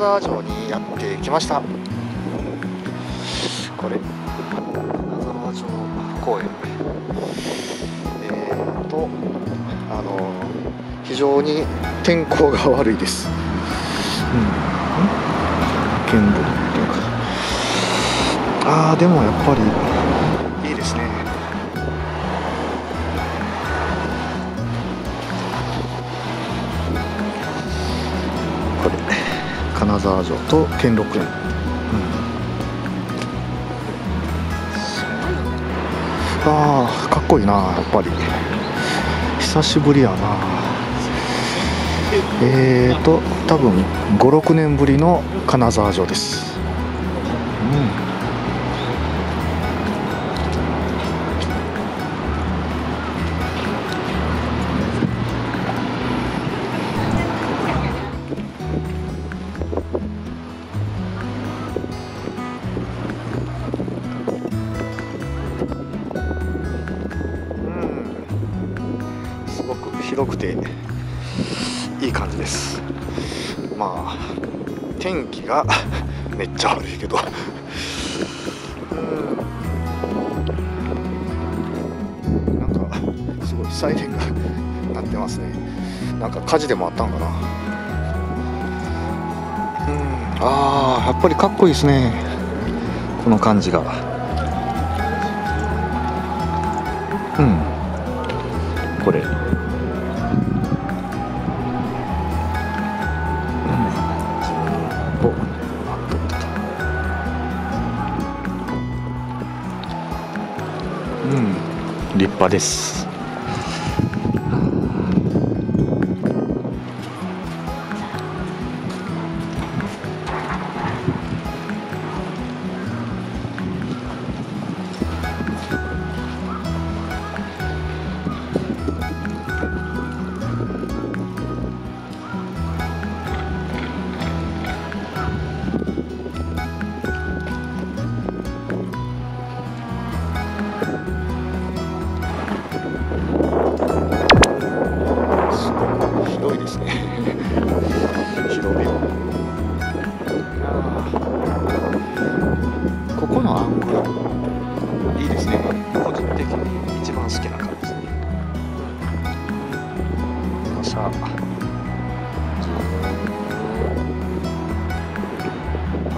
沢城にやってきました。これ金沢城公園えーとあの非常に天候が悪いです。うん。剣道っていうか。ああでもやっぱり沢城と兼六園、うん、ああかっこいいなやっぱり。久しぶりやな。えーと多分56年ぶりの金沢城です。サイレンが鳴ってますね。なんか火事でもあったんかな。うん。あーやっぱりかっこいいですね。この感じが。うん。これ、うん、うん。立派です。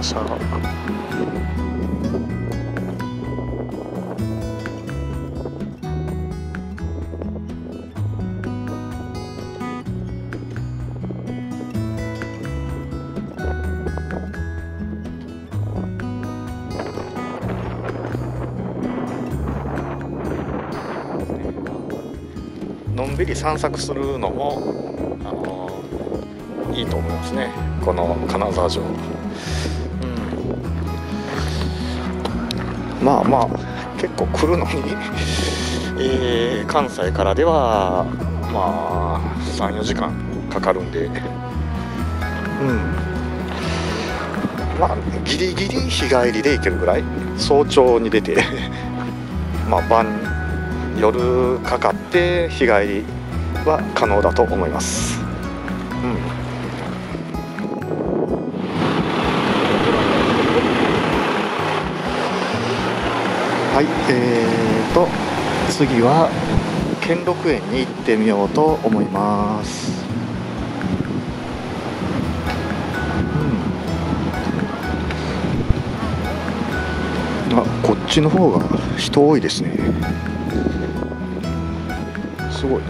さ。あのんびり散策するのも、あのいいと思いますね。この金沢城、まあまあ結構来るのに、えー関西からではまあ34時間かかるんでうんまあギリギリ日帰りで行けるぐらい早朝に出て まあ晩夜かかって日帰りは可能だと思います。はい、えーと次は兼六園に行ってみようと思います。うん、あこっちの方が人多いですね。すごいな。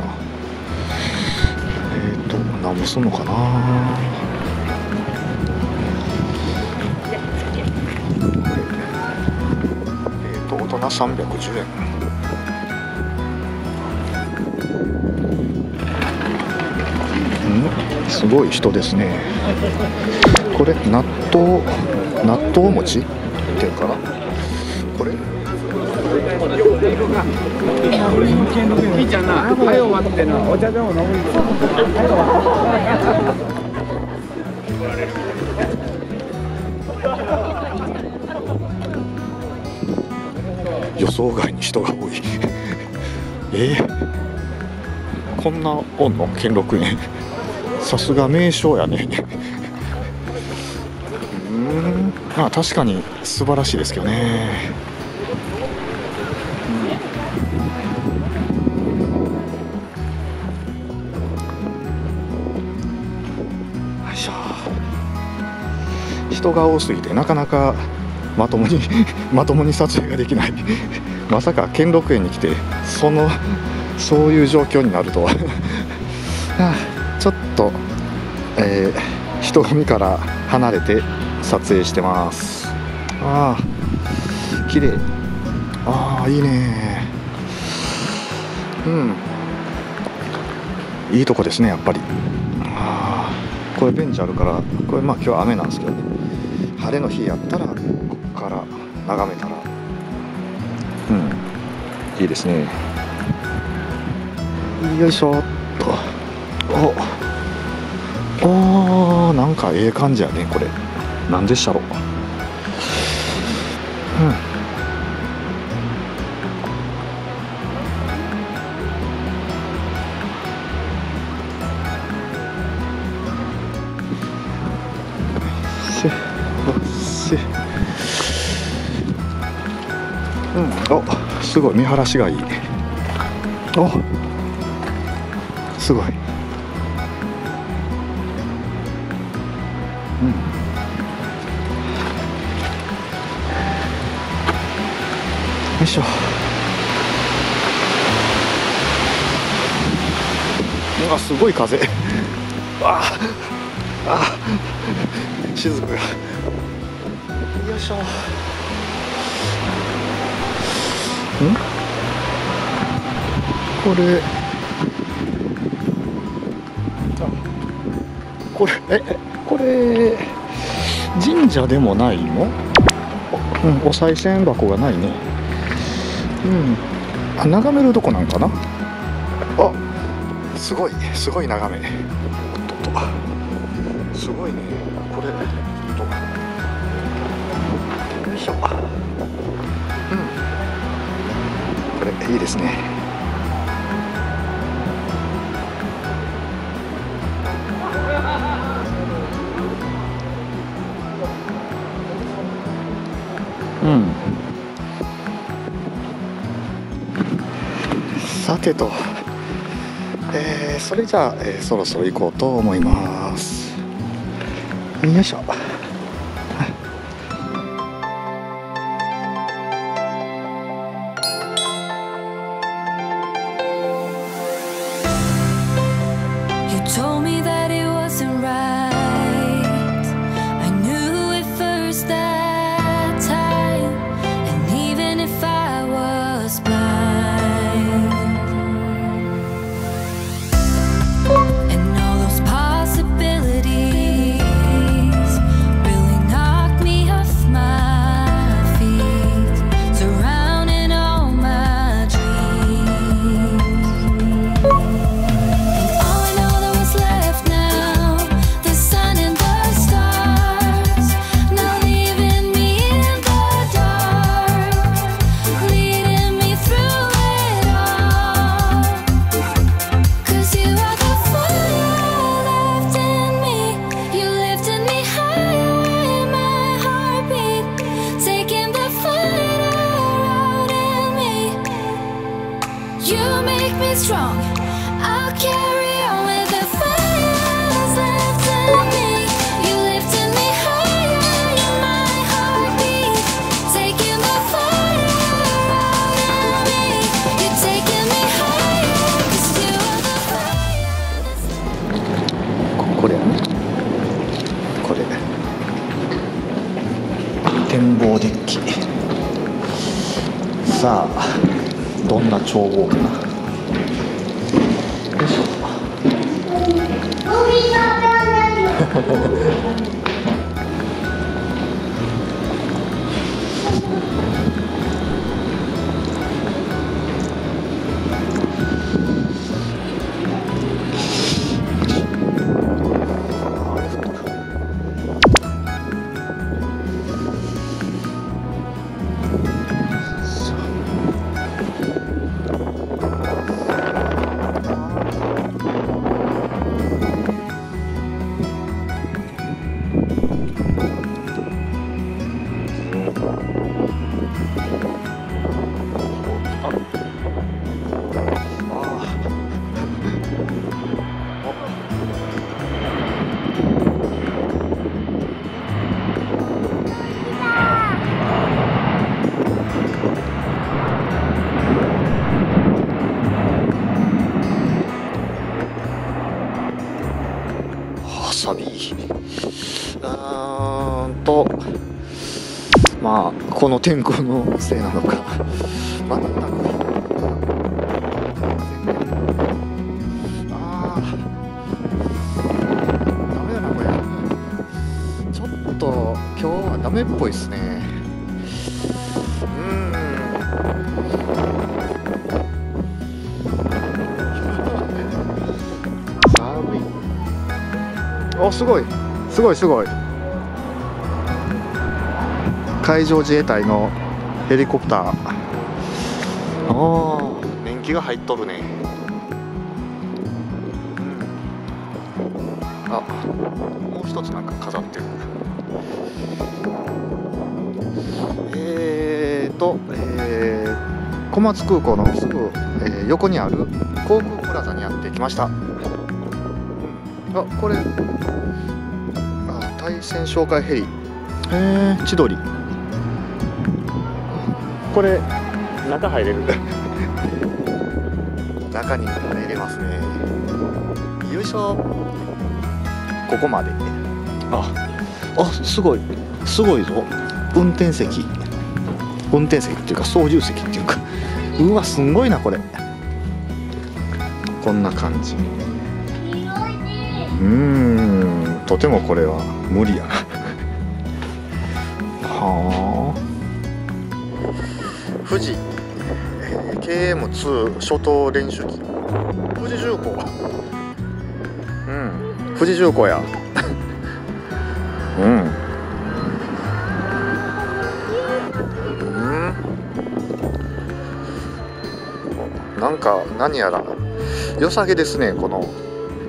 えっ、ー、と、何もすんのかな。310円。すごい人ですね。これ、納豆、納豆餅っていうかな？これ？想外に人が多い。え？ー、こんなおんの兼六園。さすが名称やね。うん。まあ確かに素晴らしいですけどね。よいしょ。人が多すぎてなかなかまともに まともに撮影ができない。まさか兼六園に来てそのそういう状況になるとは。ちょっと、えー人混みから離れて撮影してます。ああ綺麗。ああいいね。うん。いいとこですねやっぱり。ああこれベンチあるからこれまあ今日は雨なんですけどね晴れの日やったらから眺めたら。うん。いいですね。よいしょ。っとお。おーなんかええ感じやねこれ。なんでしたろうすごい見晴らしがいい。おすごい。よいしょ。うすごい風。あああ雫がよいしょ。これ。これえこれ神社でもないの？うんお賽銭箱がないね。うん。あ眺めるとこなんかな？あすごいすごい眺め。おっとっとすごいね。これよいしょ。これいいですね。うん。さてと、えーそれじゃあ、えーそろそろ行こうと思います。よいしょ。Told me that どんな眺望か。よいしょ この天候のせいなのか。全くあーダメだなこれ。ちょっと今日はダメっぽいですね。うん。寒いおすごい。すごいすごい。海上自衛隊のヘリコプター。ああ年季が入っとるね。うん。あもう一つなんか飾ってる。えーと、えー小松空港のすぐ、えー横にある航空プラザにやってきました、うん。あこれあ対戦紹介ヘリ。えー、千鳥これ中入れる？中に入れますね。よいしょ。ここまで。ああすごい。すごいぞ。運転席。運転席っていうか操縦席っていうか。うわすんごいなこれ。こんな感じ。うーんとてもこれは無理やなー KM2 初等練習機富士重工。うん。富士重工や。うん。うん。なんか何やら。良さげですねこの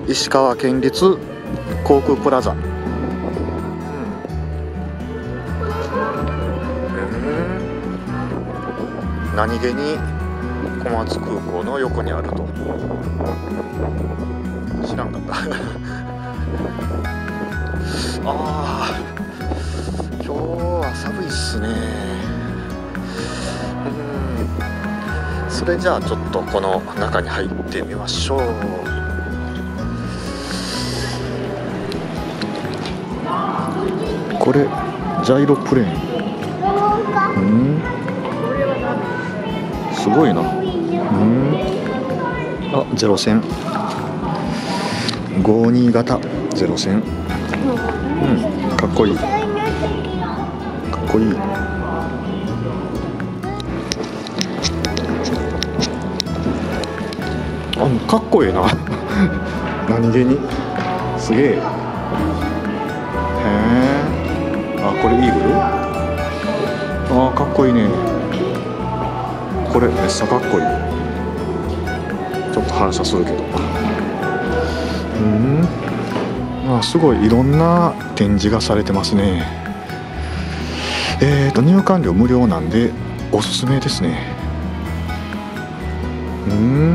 石川県立航空プラザ。うん。何気に小松空港の横にあると。知らんかった。ああ今日は寒いっすね。うん。それじゃあちょっとこの中に入ってみましょう。これジャイロプレーン。うん。すごいな。うん。あゼロ戦52型ゼロ戦うん。かっこいい。かっこいい。あかっこいいな。何気に。すげえ。へえあこれイーグル？あかっこいいねこれめっちゃかっこいい。ちょっと反射するけど。うん。まあすごい。いろんな展示がされてますね。えーと入館料無料なんでおすすめですね。うん。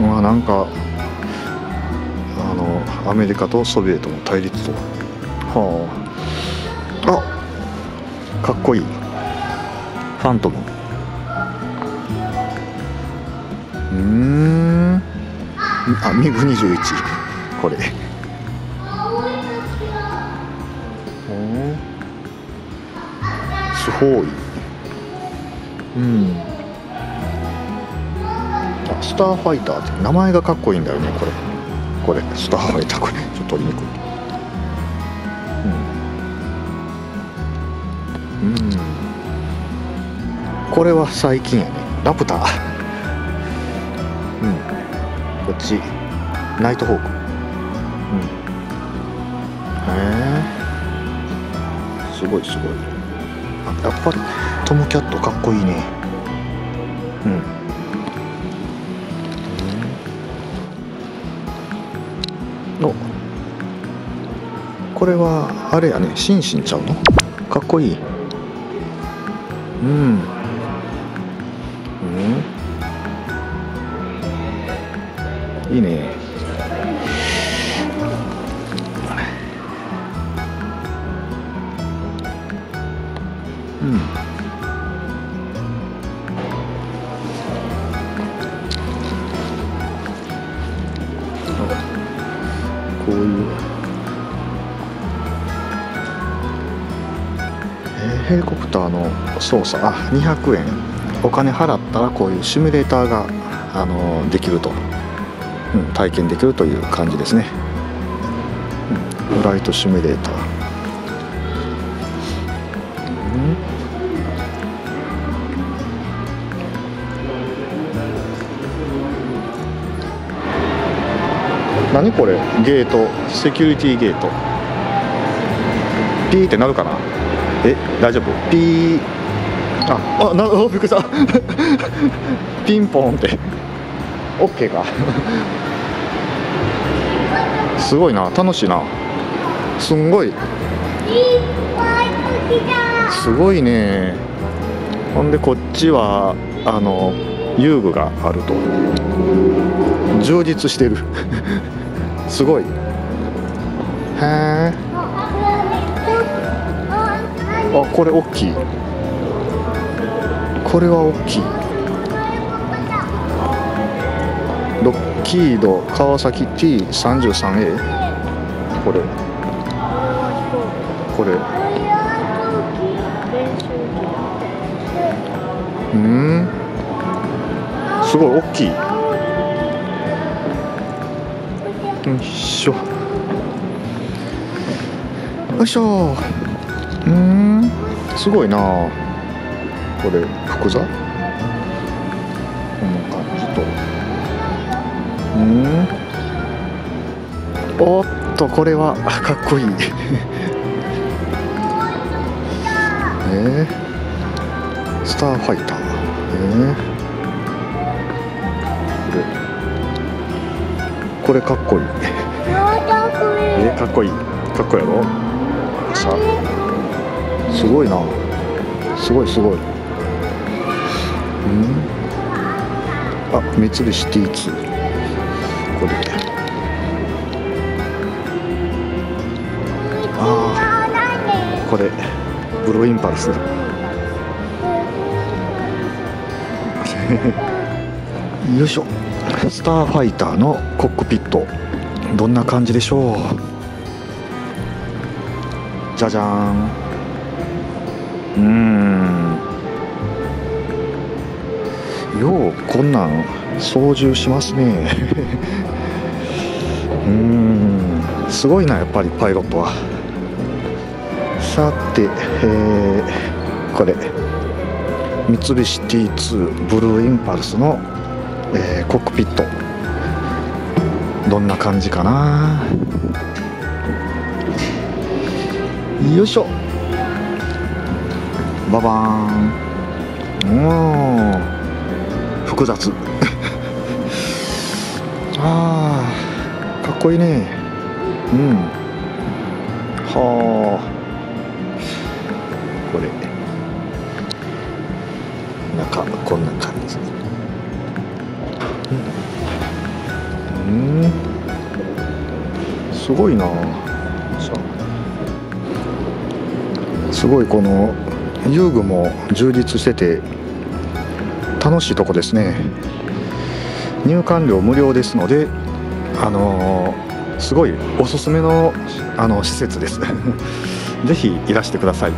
まあなんかあのアメリカとソビエトの対立と。はあ。あかっこいい。ファントム。あミグ21これ。うん。スホーイうん。あスターファイターって名前がかっこいいんだよねこれ。これ。スターファイター。これ。ちょっと取りにくい。うん、うん、これは最近やね。ラプターっちナイトホーク。うん。へえ。すごいすごい。あやっぱりトムキャットかっこいいね。うん。お。これはあれやね。シンシンちゃうの？かっこいい。うんいいね。うん。こういう。ヘリコプターの操作。あ200円。お金払ったらこういうシミュレーターがあのできると。うん、体験できるという感じですね、うん、フライトシミュレーター、うん。何これ？ゲート？セキュリティゲート。ピーってなるかな？え大丈夫？ピー。ああな おびっくりした。ピンポンって。OK か。すごいな楽しいな。すんごい。すごいね。ほんでこっちはあの遊具があると。充実してる。すごい。へえあこれ大きい。これは大きい。キード川崎 T33A これ。これ。うん？すごい大きい。よいしょ。よいしょ。うん？すごいなこれ複座？ん。おっとこれはあかっこいい。えー、スターファイター。えー、これ。これかっこいい。えかっこいい。かっこいいやろ？さすごいな。すごいすごい。うん。あ三菱 T2 これああこれブローインパルス。よいしょ。スターファイターのコックピット。どんな感じでしょう？じゃじゃーん。うーん。ようこんなん操縦しますねうん。すごいなやっぱりパイロットは。さて、えーこれ。三菱 T2 ブルーインパルスの、えーコックピット。どんな感じかな。よいしょ。ババーン。おー。複雑。あー。かっこいいね。うん。はあ。これ。中こんな感じ。うん。うん。すごいな。すごいこの遊具も充実してて楽しいとこですね。入館料無料ですのであのすごいおすすめのあの施設です。ぜひいらしてください。